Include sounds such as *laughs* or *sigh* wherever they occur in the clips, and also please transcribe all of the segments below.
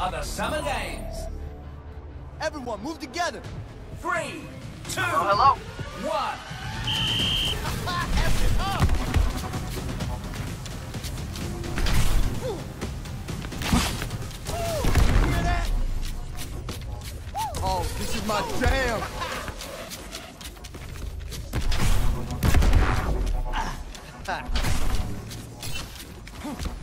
are the Summer Games. Everyone, move together. Three, two, oh, Hello? one. Hear that? Oh, this is my jam. You *laughs*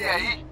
E aí?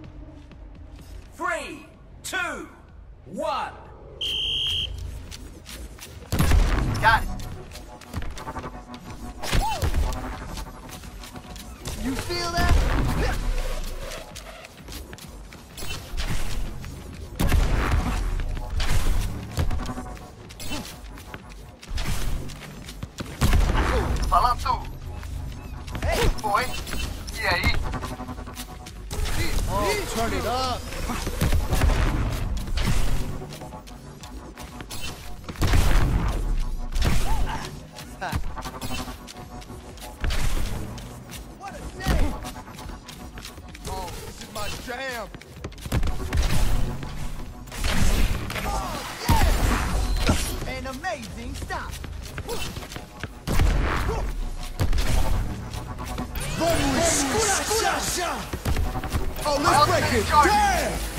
Jam. Oh, yeah! An amazing stop. Oh, let's break it. Damn!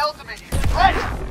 My ultimate is ready.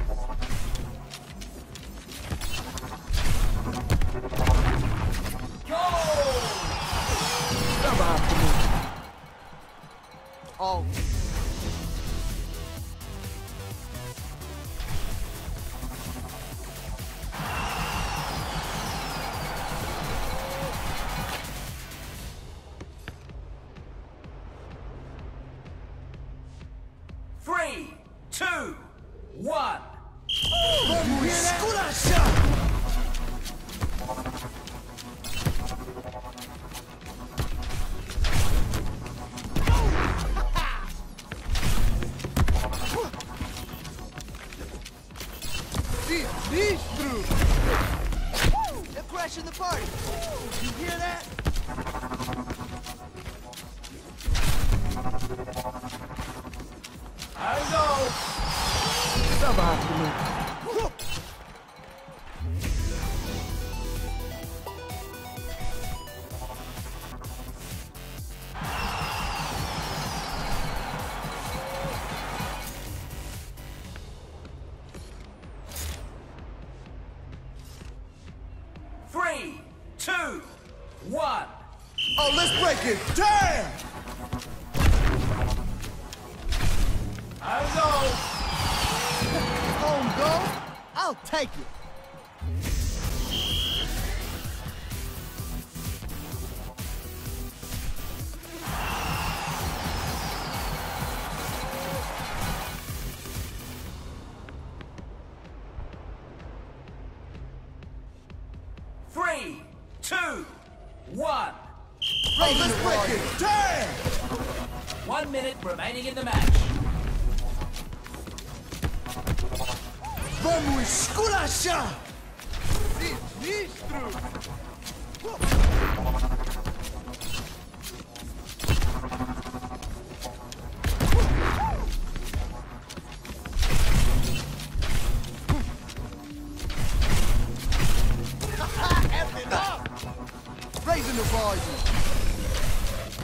These, these through. They're crashing the party. You hear that? I go. Three, remaining in the match. Vamos esculachar! Sinistro! Raising the volume!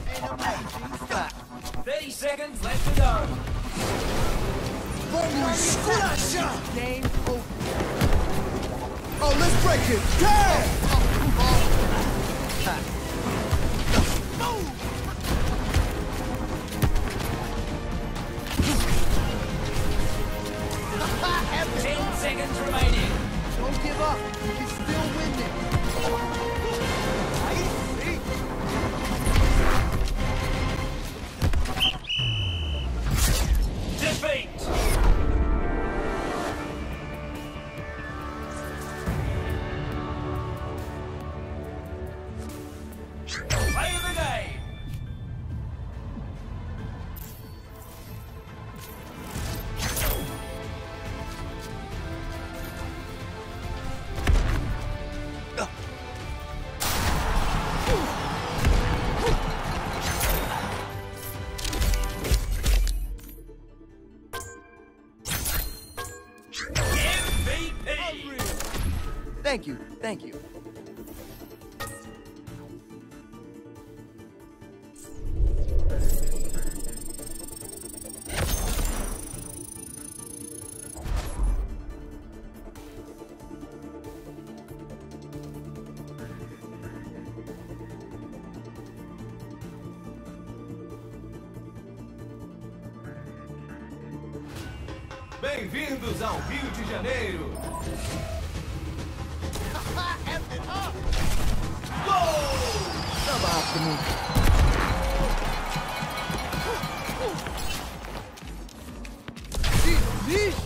An amazing start! 30 seconds left to go. Game over. Oh, let's break it. Damn! Ten seconds remaining. Don't give up. Thank you. Thank you. Bem-vindos ao Rio de Janeiro! Tá Bicho!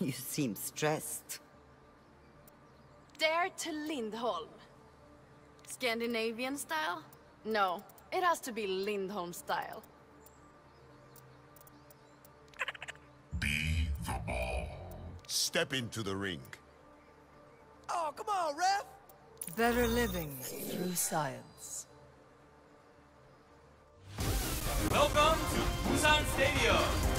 You seem stressed. Dare to Lindholm. Scandinavian style? No, it has to be Lindholm style. Be the ball. Step into the ring. Oh, come on, ref. Better living through science. Welcome to Busan Stadium.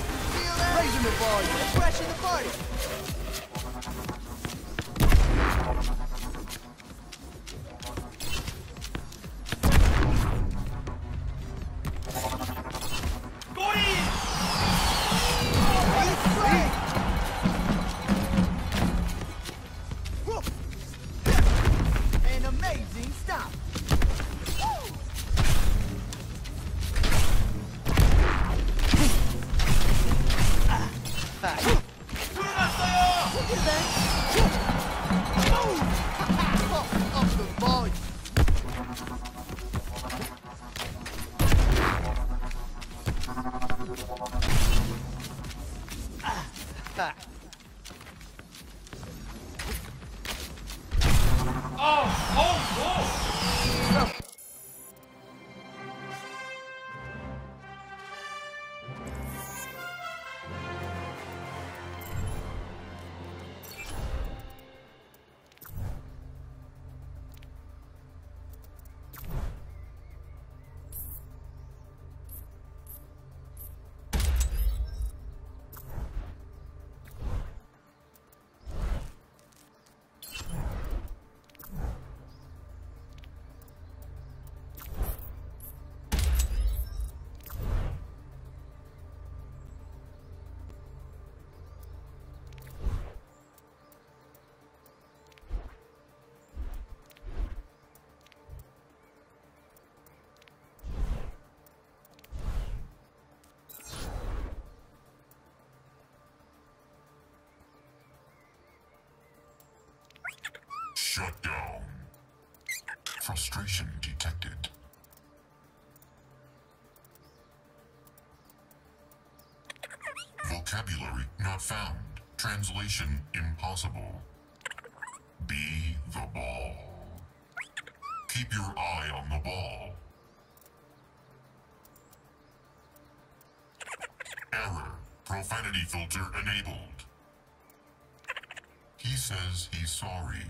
Raising the volume. Crashing the party. Shut down. Frustration detected. Vocabulary not found. Translation impossible. Be the ball. Keep your eye on the ball. Error. Profanity filter enabled. He says he's sorry.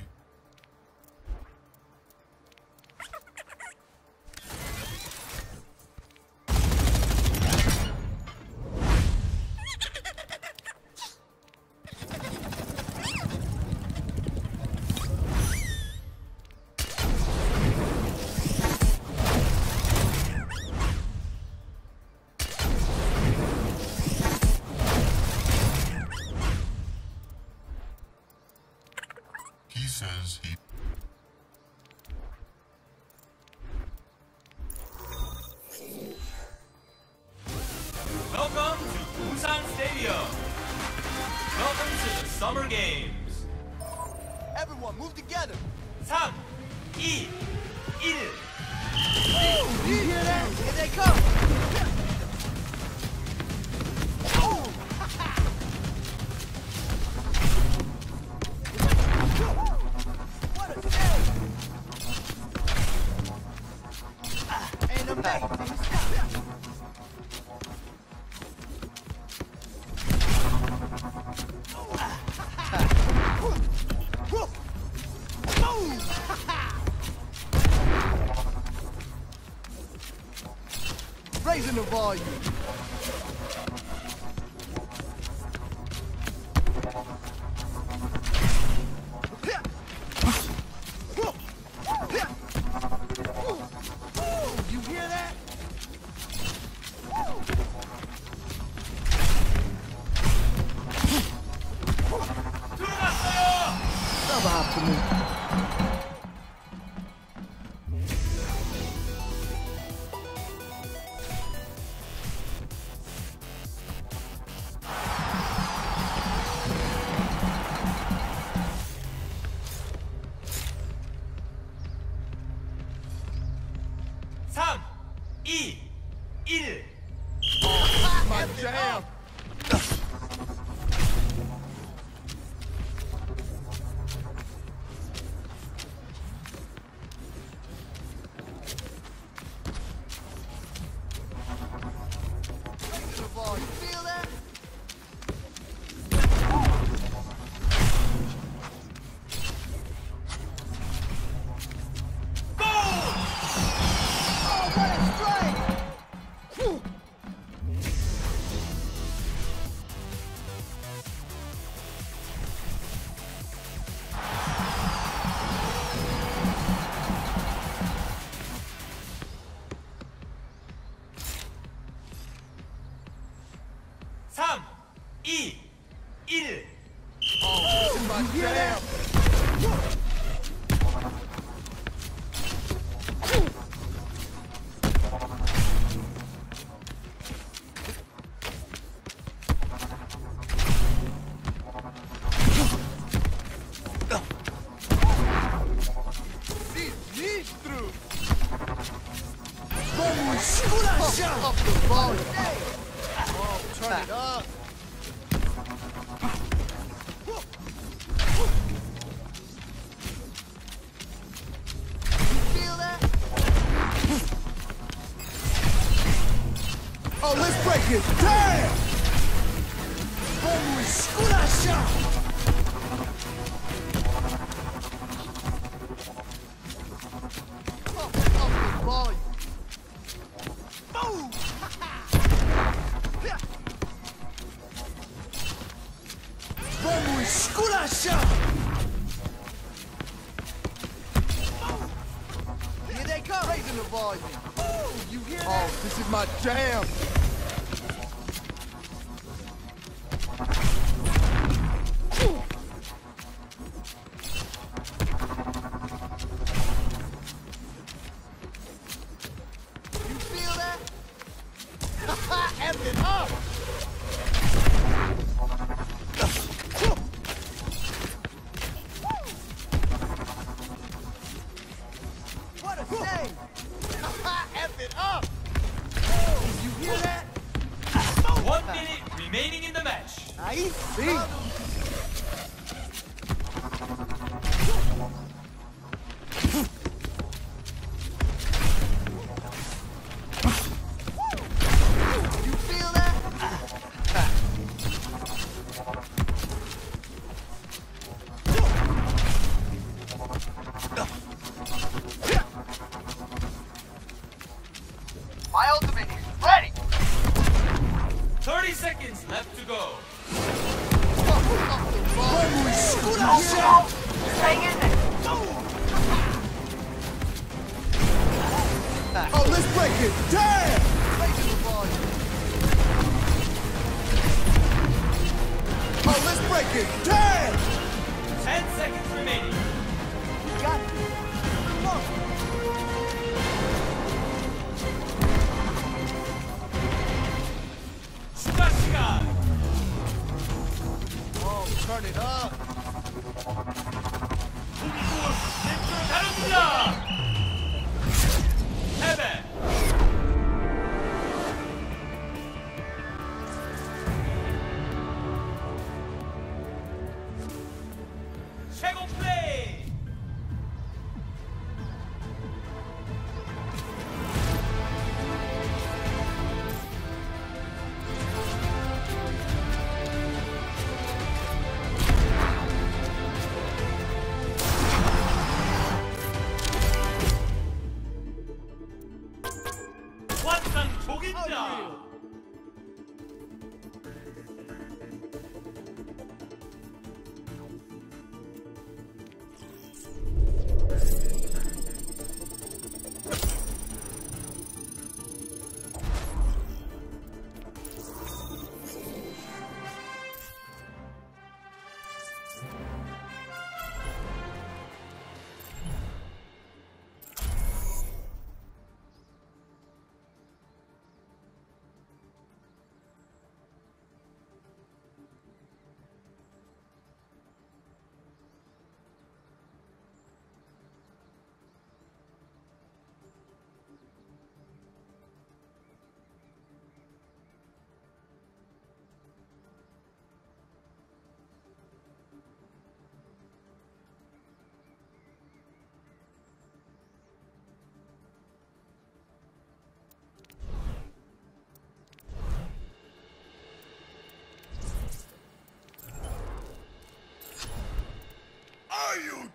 Oh, that? Oh, let's break it. Damn!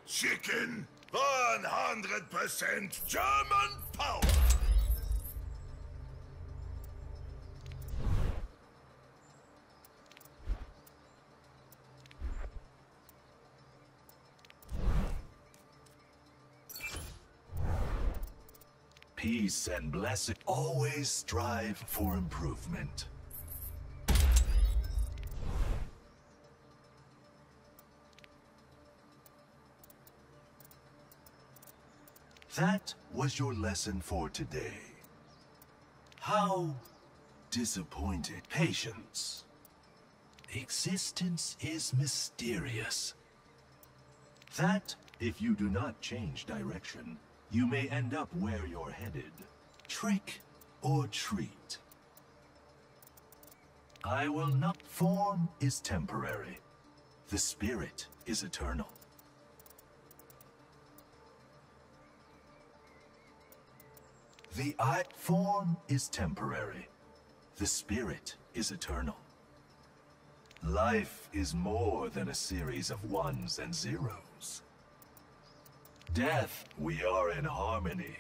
Chicken? 100% German power! Peace and blessing. Always strive for improvement. That was your lesson for today. How disappointed. Patience. Existence is mysterious. That, if you do not change direction, you may end up where you're headed. Trick or treat. I will not. Form is temporary. The spirit is eternal. The eye form is temporary. The spirit is eternal. Life is more than a series of ones and zeros. Death, we are in harmony